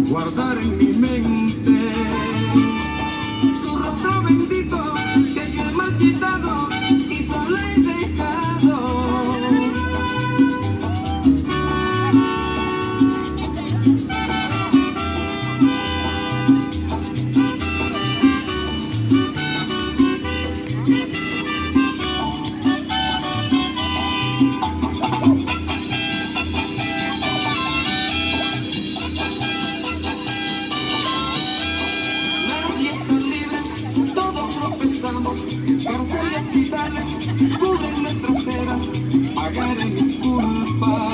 guardar en mi mente. Tu rostro bendito que yo he marchitado. Cantan las guitarras, cubren nuestras ceras, agarren mis culpas.